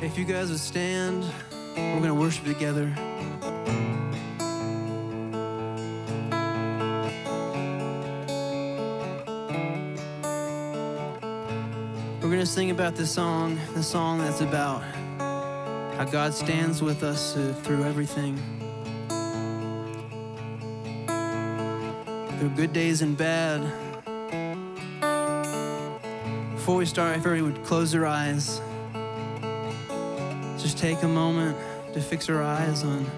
If you guys would stand, we're going to worship together. We're going to sing about this song, the song that's about how God stands with us through everything. Through good days and bad. Before we start, if everybody would close their eyes, just take a moment to fix our eyes on,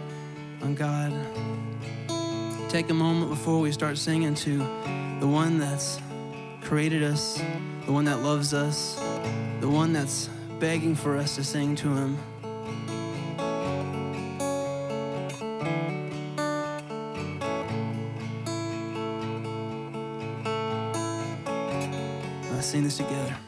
on God. Take a moment before we start singing to the one that's created us, the one that loves us, the one that's begging for us to sing to him. Let's sing this together.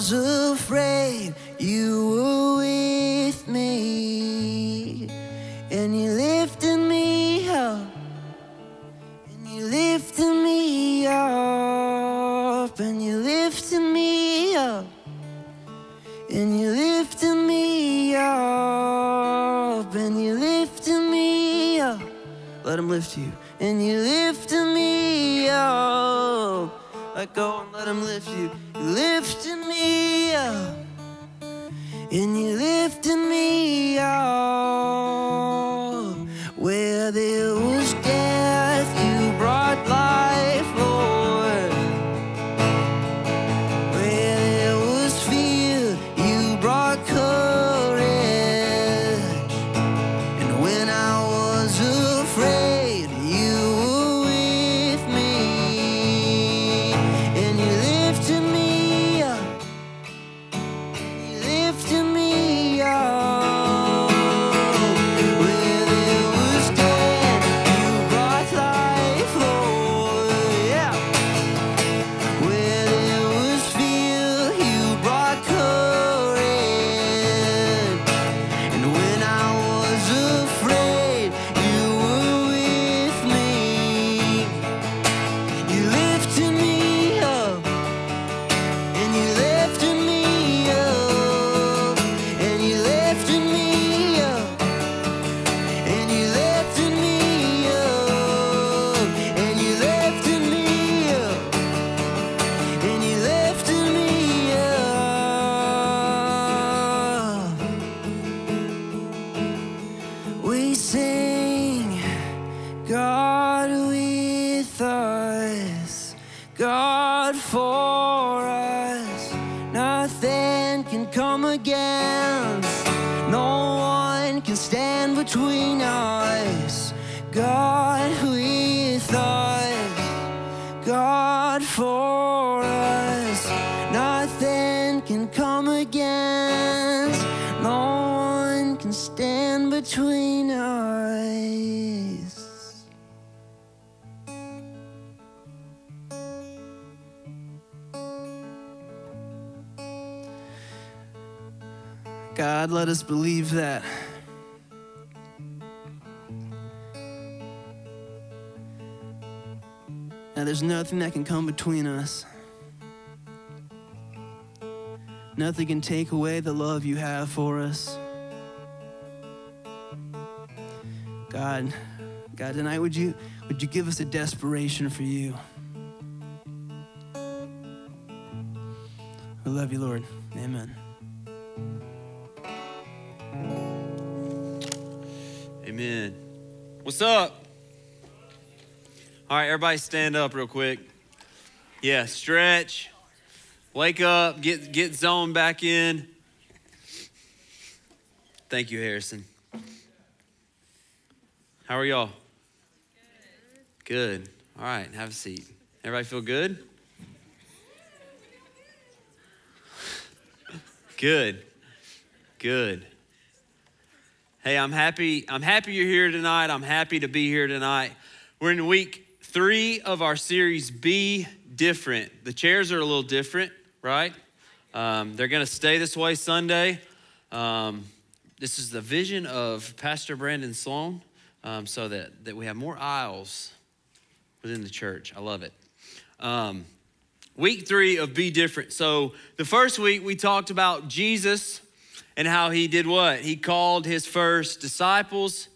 was afraid. us believe that. Now, there's nothing that can come between us. Nothing can take away the love you have for us. God, God, tonight would you would you give us a desperation for you? I love you, Lord. Amen. Amen. What's up? All right, everybody stand up real quick. Yeah, stretch. Wake up, get get zoned back in. Thank you, Harrison. How are y'all? Good. All right, have a seat. Everybody feel good? Good. Good. Hey, I'm happy. I'm happy you're here tonight. I'm happy to be here tonight. We're in week three of our series, Be Different. The chairs are a little different, right? Um, they're going to stay this way Sunday. Um, this is the vision of Pastor Brandon Sloan um, so that, that we have more aisles within the church. I love it. Um, week three of Be Different. So, the first week we talked about Jesus and how he did what? He called his first disciples.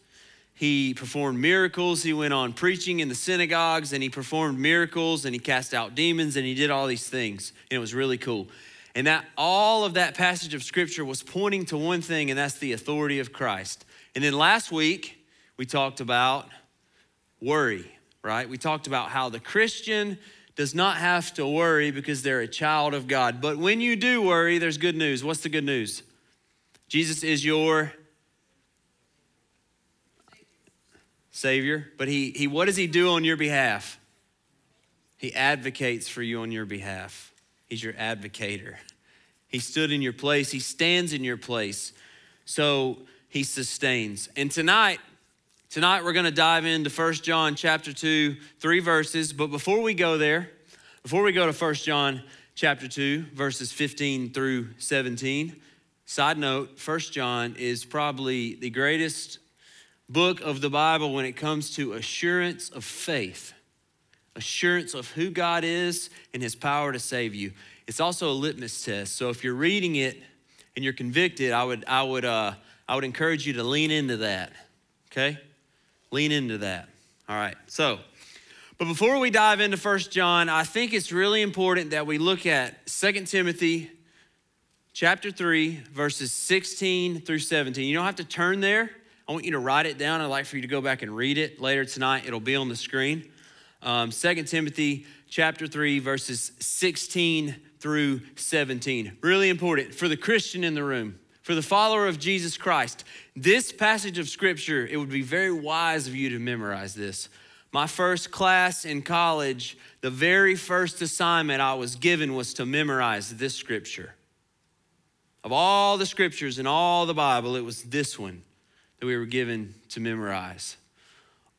He performed miracles. He went on preaching in the synagogues and he performed miracles and he cast out demons and he did all these things. And it was really cool. And that all of that passage of scripture was pointing to one thing, and that's the authority of Christ. And then last week, we talked about worry, right? We talked about how the Christian does not have to worry because they're a child of God. But when you do worry, there's good news. What's the good news? Jesus is your Savior, but he, he what does he do on your behalf? He advocates for you on your behalf. He's your advocator. He stood in your place, he stands in your place. So he sustains. And tonight, tonight we're going to dive into First John chapter 2, 3 verses, but before we go there, before we go to First John chapter 2, verses 15 through 17, side note, First John is probably the greatest book of the Bible when it comes to assurance of faith, assurance of who God is and his power to save you. It's also a litmus test. So if you're reading it and you're convicted, I would, I would, uh, I would encourage you to lean into that. Okay? Lean into that. All right. So, but before we dive into First John, I think it's really important that we look at Second Timothy chapter 3, verses 16 through 17. You don't have to turn there. I want you to write it down. I'd like for you to go back and read it later tonight. It'll be on the screen. Um, 2 Timothy chapter 3, verses 16 through 17. Really important for the Christian in the room, for the follower of Jesus Christ. This passage of scripture, it would be very wise of you to memorize this. My first class in college, the very first assignment I was given was to memorize this scripture. Of all the scriptures in all the Bible, it was this one that we were given to memorize.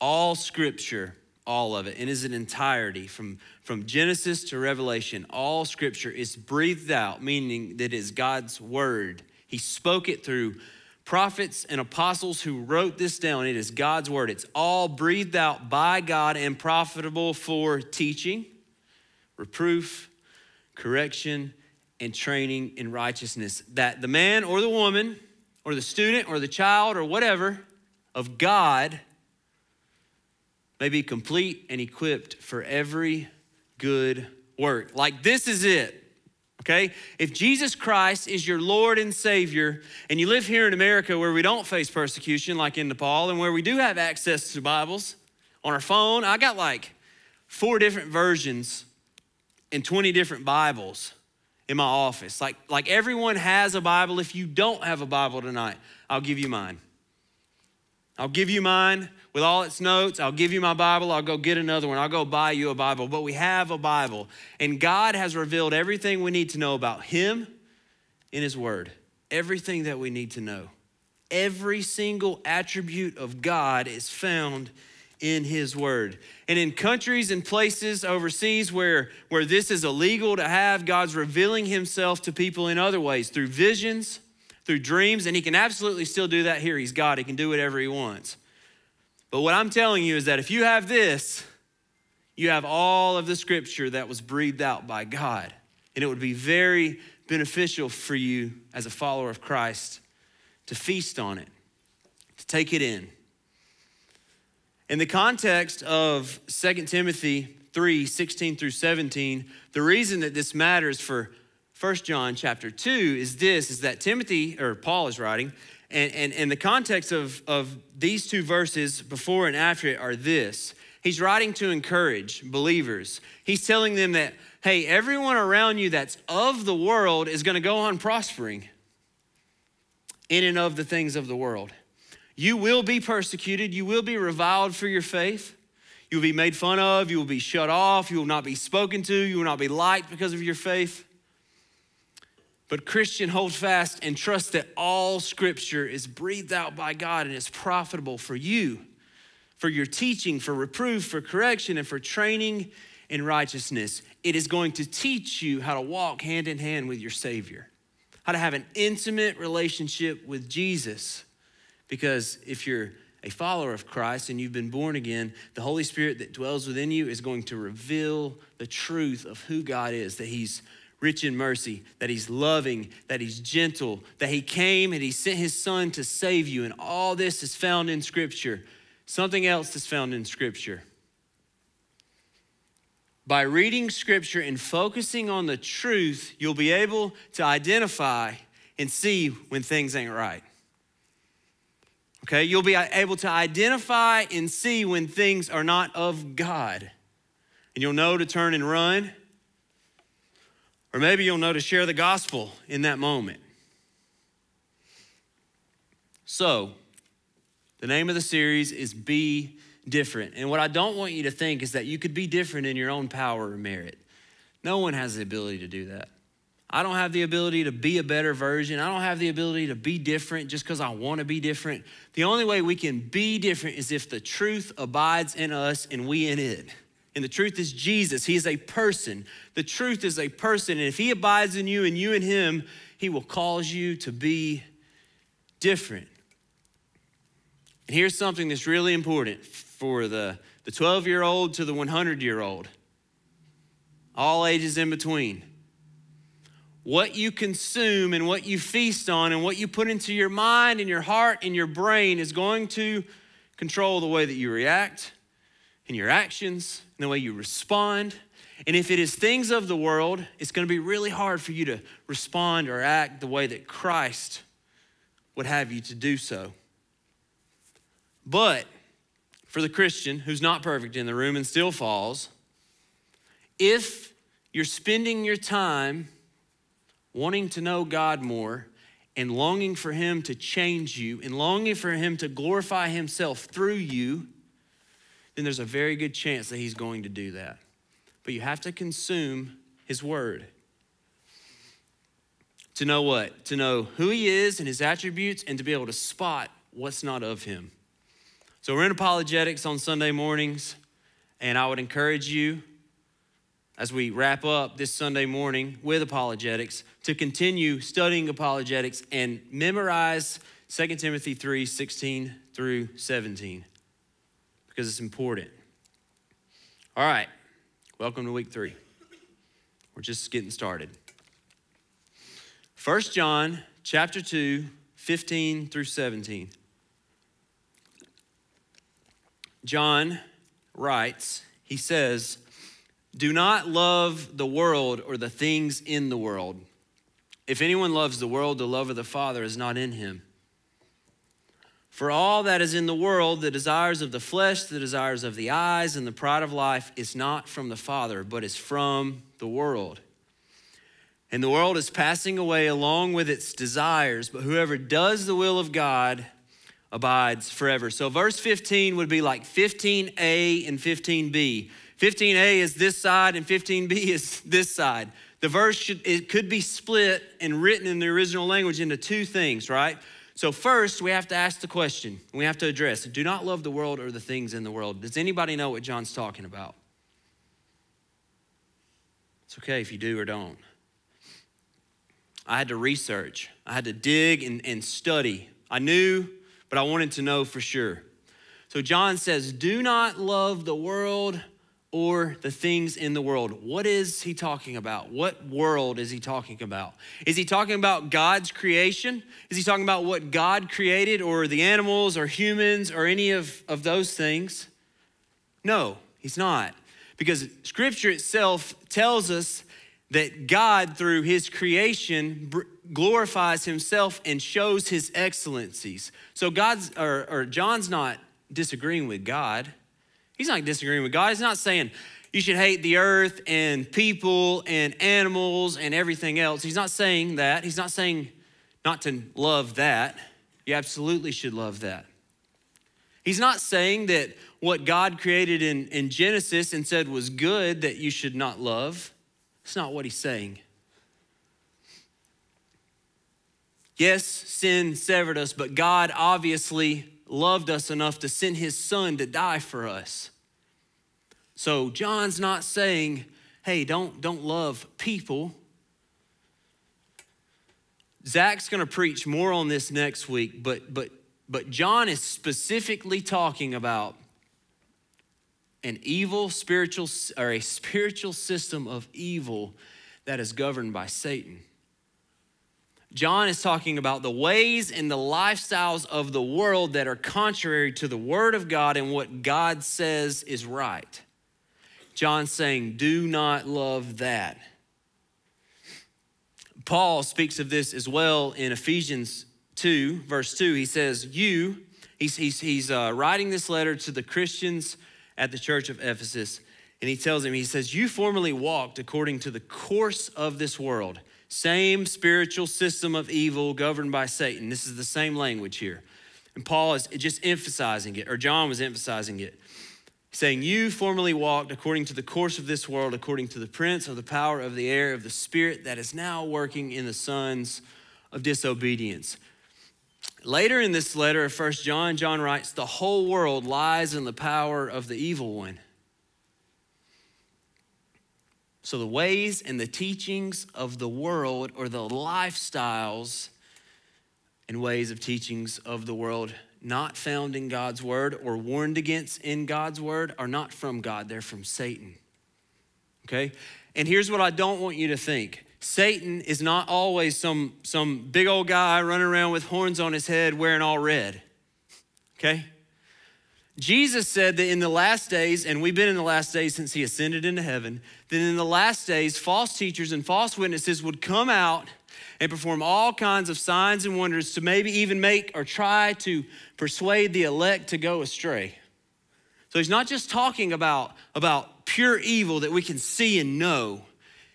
All scripture, all of it, in its entirety, from, from Genesis to Revelation, all scripture is breathed out, meaning that it is God's word. He spoke it through prophets and apostles who wrote this down. It is God's word. It's all breathed out by God and profitable for teaching, reproof, correction, and training in righteousness. That the man or the woman or the student or the child or whatever of God may be complete and equipped for every good work. Like this is it. Okay? If Jesus Christ is your Lord and Savior, and you live here in America where we don't face persecution like in Nepal, and where we do have access to Bibles on our phone, I got like four different versions and 20 different Bibles in my office. Like, like everyone has a Bible. If you don't have a Bible tonight, I'll give you mine. I'll give you mine with all its notes. I'll give you my Bible. I'll go get another one. I'll go buy you a Bible. But we have a Bible. And God has revealed everything we need to know about Him in His Word. Everything that we need to know. Every single attribute of God is found in his word. And in countries and places overseas where, where this is illegal to have, God's revealing himself to people in other ways through visions, through dreams, and he can absolutely still do that here. He's God, he can do whatever he wants. But what I'm telling you is that if you have this, you have all of the scripture that was breathed out by God. And it would be very beneficial for you as a follower of Christ to feast on it, to take it in. In the context of 2 Timothy 3 16 through 17, the reason that this matters for 1 John chapter 2 is this is that Timothy, or Paul is writing, and, and, and the context of, of these two verses before and after it are this. He's writing to encourage believers. He's telling them that, hey, everyone around you that's of the world is going to go on prospering in and of the things of the world. You will be persecuted. You will be reviled for your faith. You will be made fun of. You will be shut off. You will not be spoken to. You will not be liked because of your faith. But, Christian, hold fast and trust that all scripture is breathed out by God and is profitable for you, for your teaching, for reproof, for correction, and for training in righteousness. It is going to teach you how to walk hand in hand with your Savior, how to have an intimate relationship with Jesus. Because if you're a follower of Christ and you've been born again, the Holy Spirit that dwells within you is going to reveal the truth of who God is, that He's rich in mercy, that He's loving, that He's gentle, that He came and He sent His Son to save you. And all this is found in Scripture. Something else is found in Scripture. By reading Scripture and focusing on the truth, you'll be able to identify and see when things ain't right. Okay, you'll be able to identify and see when things are not of God. And you'll know to turn and run. Or maybe you'll know to share the gospel in that moment. So, the name of the series is Be Different. And what I don't want you to think is that you could be different in your own power or merit. No one has the ability to do that. I don't have the ability to be a better version. I don't have the ability to be different just because I want to be different. The only way we can be different is if the truth abides in us and we in it. And the truth is Jesus. He is a person. The truth is a person. And if He abides in you and you in Him, He will cause you to be different. And here's something that's really important for the, the 12 year old to the 100 year old, all ages in between. What you consume and what you feast on and what you put into your mind and your heart and your brain is going to control the way that you react and your actions and the way you respond. And if it is things of the world, it's going to be really hard for you to respond or act the way that Christ would have you to do so. But for the Christian who's not perfect in the room and still falls, if you're spending your time wanting to know God more and longing for Him to change you and longing for Him to glorify Himself through you, then there's a very good chance that He's going to do that. But you have to consume His Word. To know what? To know who He is and His attributes and to be able to spot what's not of Him. So we're in apologetics on Sunday mornings, and I would encourage you as we wrap up this Sunday morning with apologetics to continue studying apologetics and memorize 2 Timothy 3 16 through 17 because it's important. All right, welcome to week three. We're just getting started. 1 John chapter 2, 15 through 17. John writes, he says, Do not love the world or the things in the world. If anyone loves the world, the love of the Father is not in him. For all that is in the world, the desires of the flesh, the desires of the eyes, and the pride of life is not from the Father, but is from the world. And the world is passing away along with its desires, but whoever does the will of God abides forever. So, verse 15 would be like 15a and 15b. 15a is this side, and 15b is this side. The verse should, it could be split and written in the original language into two things, right? So, first, we have to ask the question, we have to address do not love the world or the things in the world. Does anybody know what John's talking about? It's okay if you do or don't. I had to research, I had to dig and, and study. I knew but I wanted to know for sure. So John says, Do not love the world or the things in the world. What is he talking about? What world is he talking about? Is he talking about God's creation? Is he talking about what God created or the animals or humans or any of, of those things? No, he's not. Because scripture itself tells us that God, through his creation, glorifies himself and shows his excellencies. So God's or, or John's not disagreeing with God. He's not disagreeing with God. He's not saying you should hate the earth and people and animals and everything else. He's not saying that. He's not saying not to love that. You absolutely should love that. He's not saying that what God created in, in Genesis and said was good that you should not love. It's not what he's saying. Yes, sin severed us, but God obviously loved us enough to send his son to die for us. So John's not saying, hey, don't, don't love people. Zach's going to preach more on this next week, but, but, but John is specifically talking about an evil spiritual or a spiritual system of evil that is governed by Satan. John is talking about the ways and the lifestyles of the world that are contrary to the Word of God and what God says is right. John's saying, do not love that. Paul speaks of this as well in Ephesians 2, verse 2. He says, You, he's, he's, he's uh, writing this letter to the Christians at the church of Ephesus, and he tells him, He says, You formerly walked according to the course of this world, same spiritual system of evil governed by Satan. This is the same language here. And Paul is just emphasizing it, or John was emphasizing it saying, You formerly walked according to the course of this world, according to the prince of the power of the air, of the spirit that is now working in the sons of disobedience. Later in this letter of First John, John writes, The whole world lies in the power of the evil one. So the ways and the teachings of the world, or the lifestyles and ways of teachings of the world, not found in God's word or warned against in God's word are not from God, they're from Satan. Okay? And here's what I don't want you to think Satan is not always some, some big old guy running around with horns on his head wearing all red. Okay? Jesus said that in the last days, and we've been in the last days since he ascended into heaven, that in the last days, false teachers and false witnesses would come out and perform all kinds of signs and wonders to maybe even make or try to persuade the elect to go astray. So he's not just talking about, about pure evil that we can see and know.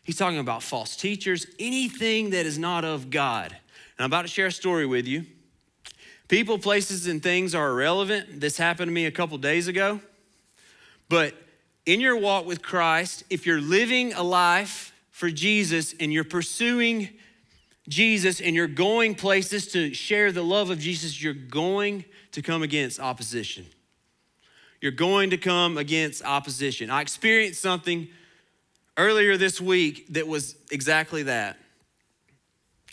He's talking about false teachers, anything that is not of God. And I'm about to share a story with you. People, places, and things are irrelevant. This happened to me a couple days ago. But in your walk with Christ, if you're living a life for Jesus and you're pursuing Jesus and you're going places to share the love of Jesus, you're going to come against opposition. You're going to come against opposition. I experienced something earlier this week that was exactly that.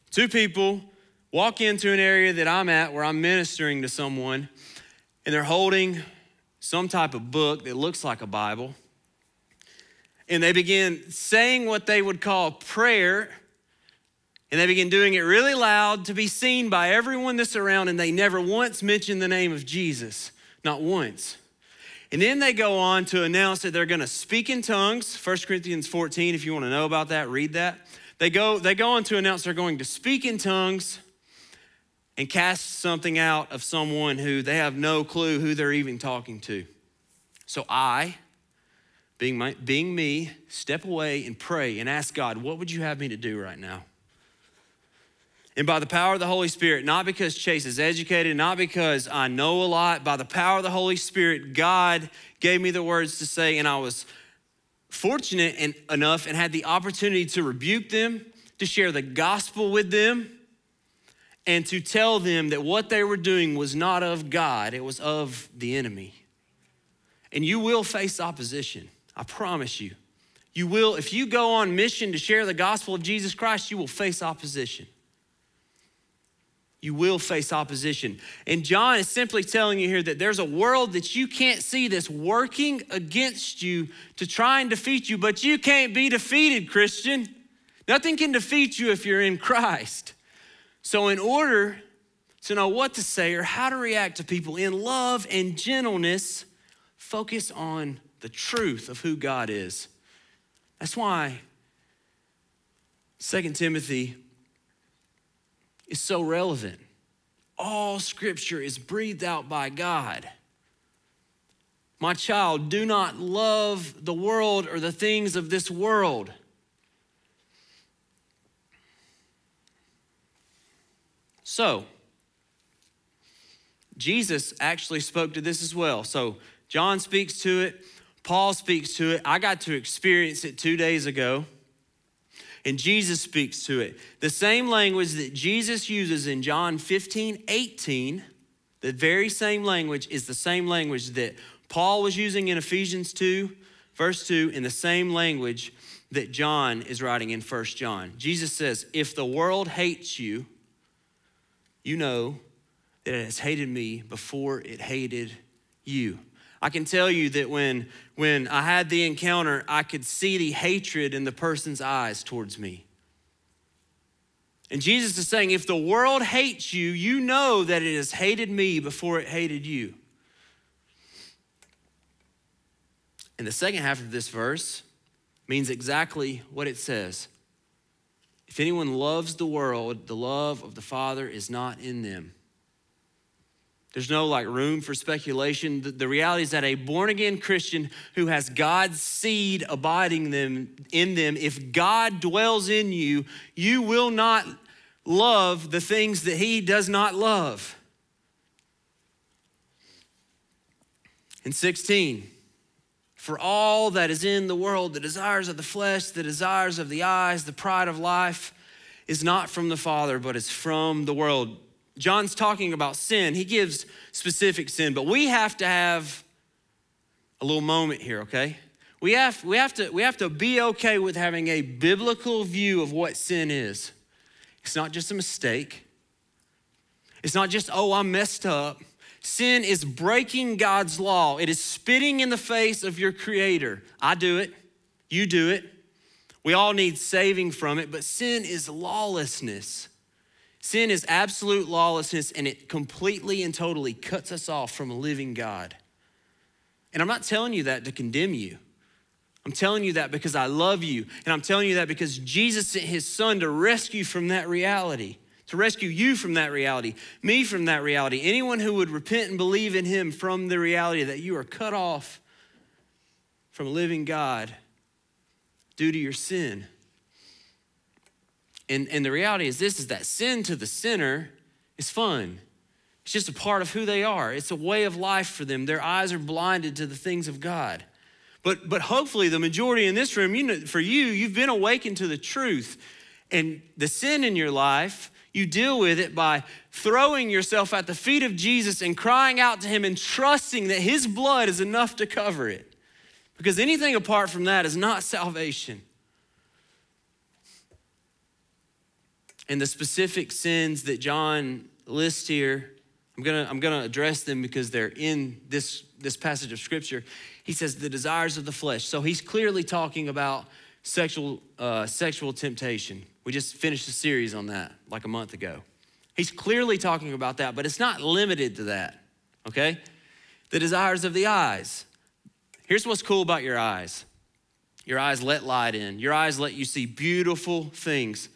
Two people walk into an area that I'm at where I'm ministering to someone, and they're holding some type of book that looks like a Bible. And they begin saying what they would call prayer and they begin doing it really loud to be seen by everyone that's around, and they never once mention the name of Jesus. Not once. And then they go on to announce that they're going to speak in tongues. 1 Corinthians 14, if you want to know about that, read that. They go, they go on to announce they're going to speak in tongues and cast something out of someone who they have no clue who they're even talking to. So I, being, my, being me, step away and pray and ask God, what would you have me to do right now? And by the power of the Holy Spirit, not because Chase is educated, not because I know a lot, by the power of the Holy Spirit, God gave me the words to say, and I was fortunate enough and had the opportunity to rebuke them, to share the gospel with them, and to tell them that what they were doing was not of God, it was of the enemy. And you will face opposition, I promise you. You will, if you go on mission to share the gospel of Jesus Christ, you will face opposition you will face opposition. And John is simply telling you here that there's a world that you can't see that's working against you to try and defeat you, but you can't be defeated, Christian. Nothing can defeat you if you're in Christ. So, in order to know what to say or how to react to people in love and gentleness, focus on the truth of who God is. That's why 2 Timothy is so relevant. All scripture is breathed out by God. My child, do not love the world or the things of this world. So, Jesus actually spoke to this as well. So, John speaks to it, Paul speaks to it. I got to experience it two days ago and Jesus speaks to it. The same language that Jesus uses in John 15, 18 The very same language is the same language that Paul was using in Ephesians 2, verse 2, in the same language that John is writing in 1 John. Jesus says, If the world hates you, you know that it has hated me before it hated you. I can tell you that when, when I had the encounter, I could see the hatred in the person's eyes towards me. And Jesus is saying, if the world hates you, you know that it has hated me before it hated you. And the second half of this verse means exactly what it says. If anyone loves the world, the love of the Father is not in them. There's no like room for speculation. The, the, reality is that a born again Christian who has God's seed abiding them in them, if God dwells in you, you will not love the things that he does not love. In 16, for all that is in the world, the desires of the flesh, the desires of the eyes, the pride of life, is not from the Father, but is from the world. John's talking about sin. He gives specific sin, but we have to have a little moment here, okay? We have, we, have to, we have to be okay with having a biblical view of what sin is. It's not just a mistake, it's not just, oh, I'm messed up. Sin is breaking God's law. It is spitting in the face of your creator. I do it. You do it. We all need saving from it, but sin is lawlessness. Sin is absolute lawlessness and it completely and totally cuts us off from a living God. And I'm not telling you that to condemn you. I'm telling you that because I love you. And I'm telling you that because Jesus sent his son to rescue from that reality to rescue you from that reality, me from that reality, anyone who would repent and believe in him from the reality that you are cut off from a living God due to your sin. And, and the reality is this is that sin to the sinner is fun. It's just a part of who they are. It's a way of life for them. Their eyes are blinded to the things of God. But, but hopefully, the majority in this room, you know, for you, you've been awakened to the truth. And the sin in your life you deal with it by throwing yourself at the feet of Jesus and crying out to Him and trusting that His blood is enough to cover it. Because anything apart from that is not salvation. And the specific sins that John lists here, I'm gonna, I'm gonna address them because they're in this, this passage of scripture. He says the desires of the flesh. So he's clearly talking about sexual, uh, sexual temptation. We just finished a series on that like a month ago. He's clearly talking about that, but it's not limited to that, okay? The desires of the eyes. Here's what's cool about your eyes your eyes let light in, your eyes let you see beautiful things.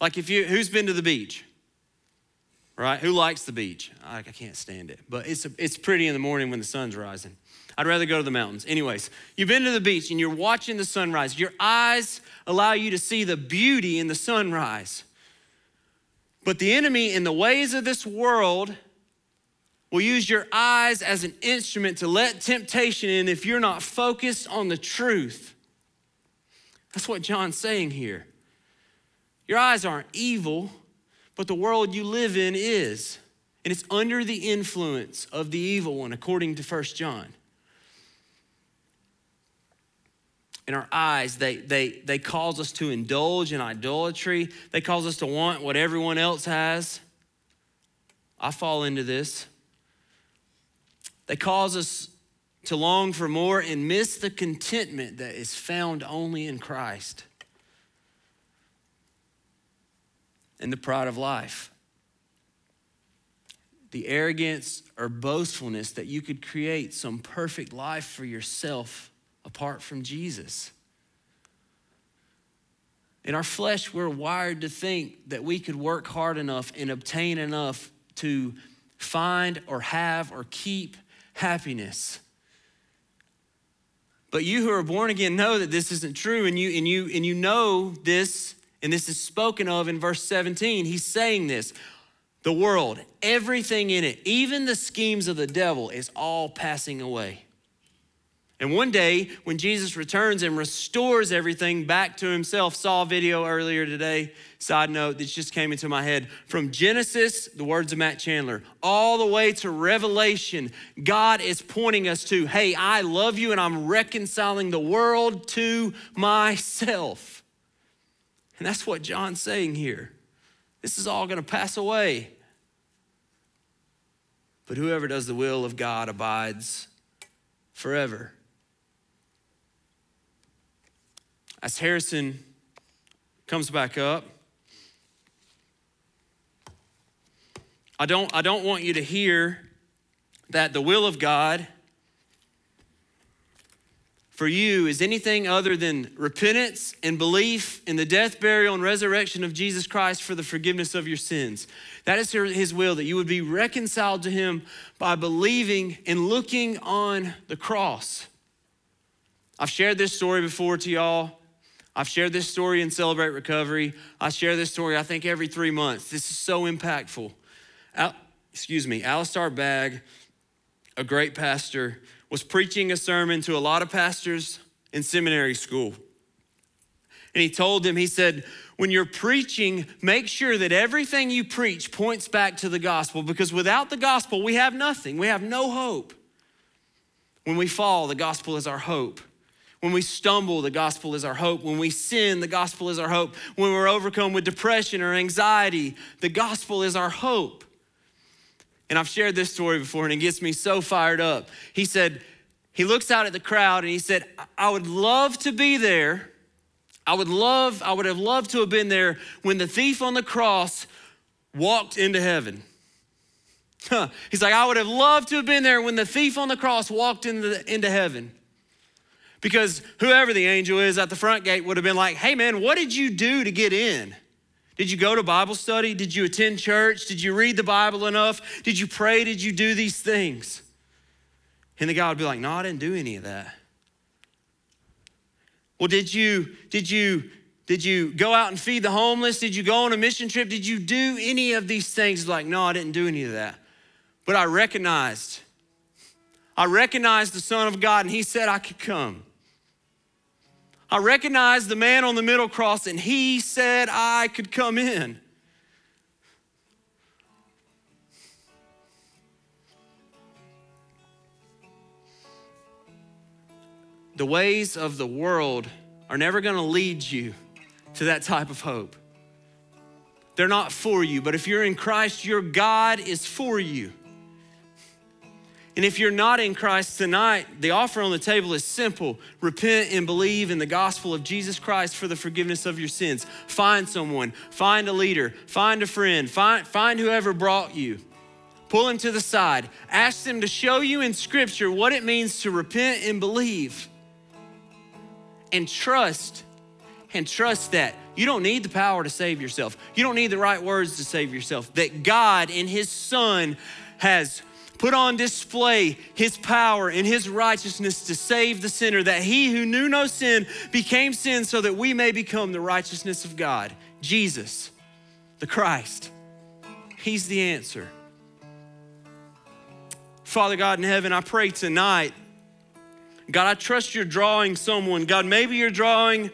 Like if you, who's been to the beach? Right? Who likes the beach? I, I can't stand it, but it's, a, it's pretty in the morning when the sun's rising. I'd rather go to the mountains. Anyways, you've been to the beach and you're watching the sunrise. Your eyes allow you to see the beauty in the sunrise. But the enemy, in the ways of this world, will use your eyes as an instrument to let temptation in if you're not focused on the truth. That's what John's saying here. Your eyes aren't evil, but the world you live in is. And it's under the influence of the evil one, according to First John. In our eyes. They, they, they cause us to indulge in idolatry. They cause us to want what everyone else has. I fall into this. They cause us to long for more and miss the contentment that is found only in Christ and the pride of life. The arrogance or boastfulness that you could create some perfect life for yourself apart from Jesus. In our flesh, we're wired to think that we could work hard enough and obtain enough to find or have or keep happiness. But you who are born again know that this isn't true, and you, and you, and you know this, and this is spoken of in verse 17. He's saying this the world, everything in it, even the schemes of the devil, is all passing away. And one day, when Jesus returns and restores everything back to himself, saw a video earlier today, side note that just came into my head. From Genesis, the words of Matt Chandler, all the way to Revelation, God is pointing us to, hey, I love you and I'm reconciling the world to myself. And that's what John's saying here. This is all going to pass away. But whoever does the will of God abides forever. As Harrison comes back up, I don't, I don't want you to hear that the will of God for you is anything other than repentance and belief in the death, burial, and resurrection of Jesus Christ for the forgiveness of your sins. That is His will, that you would be reconciled to Him by believing and looking on the cross. I've shared this story before to y'all. I've shared this story in Celebrate Recovery. I share this story, I think, every three months. This is so impactful. Al, excuse me, Alistair Begg, a great pastor, was preaching a sermon to a lot of pastors in seminary school. And he told them, he said, when you're preaching, make sure that everything you preach points back to the gospel because without the gospel, we have nothing. We have no hope. When we fall, the gospel is our hope. When we stumble, the gospel is our hope. When we sin, the gospel is our hope. When we're overcome with depression or anxiety, the gospel is our hope. And I've shared this story before, and it gets me so fired up. He said, he looks out at the crowd and he said, I would love to be there. I would love, I would have loved to have been there when the thief on the cross walked into heaven. Huh. He's like, I would have loved to have been there when the thief on the cross walked into, into heaven. Because whoever the angel is at the front gate would have been like, hey man, what did you do to get in? Did you go to Bible study? Did you attend church? Did you read the Bible enough? Did you pray? Did you do these things? And the guy would be like, No, I didn't do any of that. Well, did you, did you, did you go out and feed the homeless? Did you go on a mission trip? Did you do any of these things? Like, no, I didn't do any of that. But I recognized, I recognized the Son of God, and He said I could come. I recognized the man on the middle cross, and he said I could come in. The ways of the world are never going to lead you to that type of hope. They're not for you, but if you're in Christ, your God is for you. And if you're not in Christ tonight, the offer on the table is simple repent and believe in the gospel of Jesus Christ for the forgiveness of your sins. Find someone, find a leader, find a friend, find, find whoever brought you. Pull him to the side. Ask them to show you in Scripture what it means to repent and believe. And trust, and trust that you don't need the power to save yourself. You don't need the right words to save yourself. That God in His Son has put on display his power and his righteousness to save the sinner, that he who knew no sin became sin so that we may become the righteousness of God. Jesus, the Christ, he's the answer. Father God in heaven, I pray tonight, God, I trust you're drawing someone. God, maybe you're drawing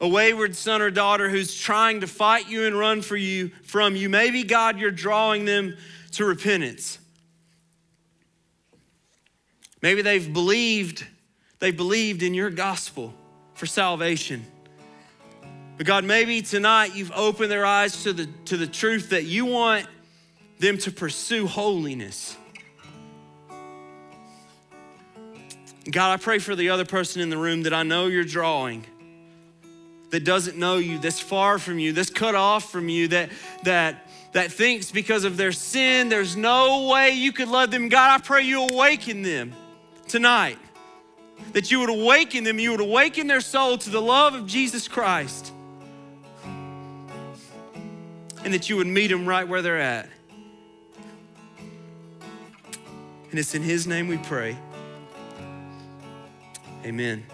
a wayward son or daughter who's trying to fight you and run for you from you. Maybe God, you're drawing them to repentance. Maybe they've believed, they've believed in your gospel for salvation. But God, maybe tonight you've opened their eyes to the, to the truth that you want them to pursue holiness. God, I pray for the other person in the room that I know you're drawing, that doesn't know you, that's far from you, that's cut off from you, that, that that thinks because of their sin, there's no way you could love them. God, I pray you awaken them tonight. That you would awaken them, you would awaken their soul to the love of Jesus Christ. And that you would meet them right where they're at. And it's in His name we pray. Amen.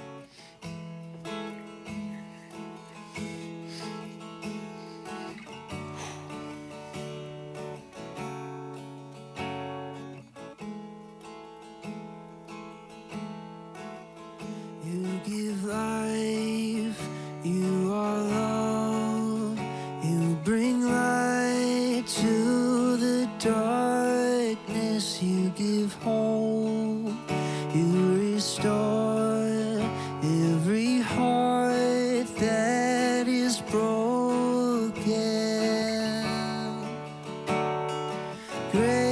grace.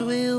Hearts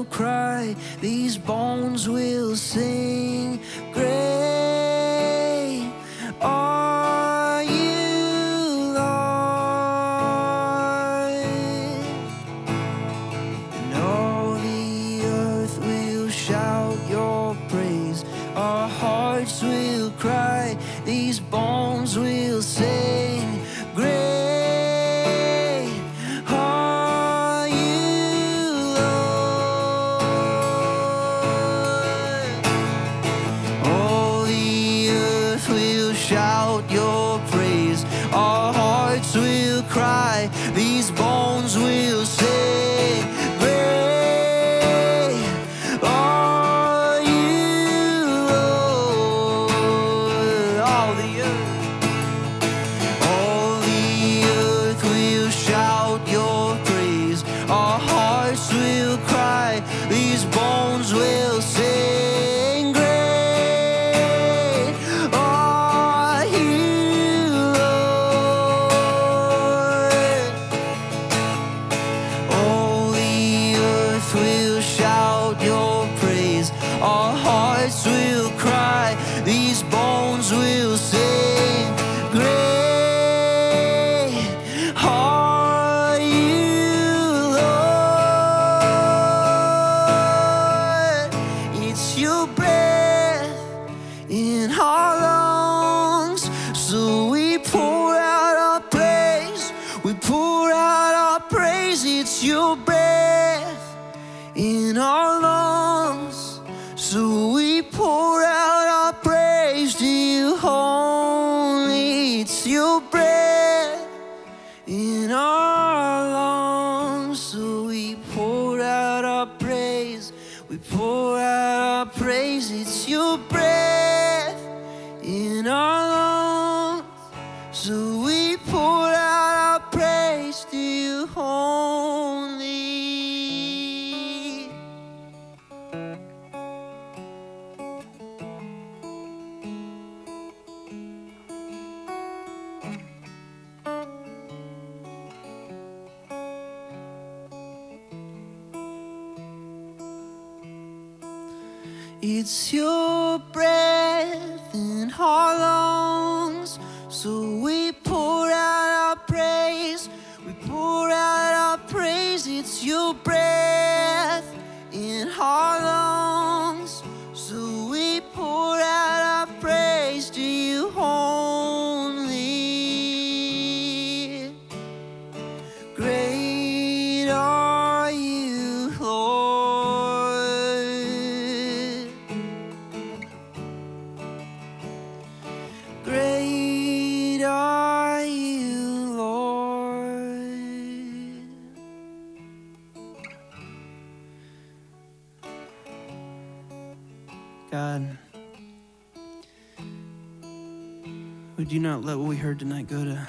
would you not let what we heard tonight go to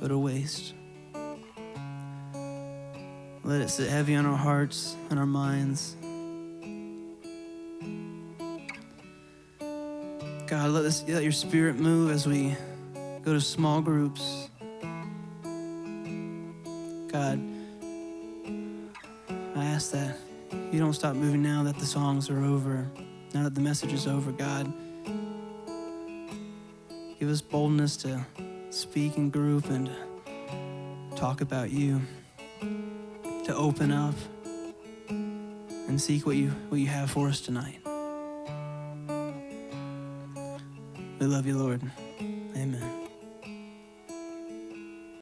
go to waste? Let it sit heavy on our hearts and our minds. God, let let your spirit move as we go to small groups. God, I ask that you don't stop moving now that the songs are over, now that the message is over, God. Give us boldness to speak in group and talk about you, to open up and seek what you what you have for us tonight. We love you, Lord.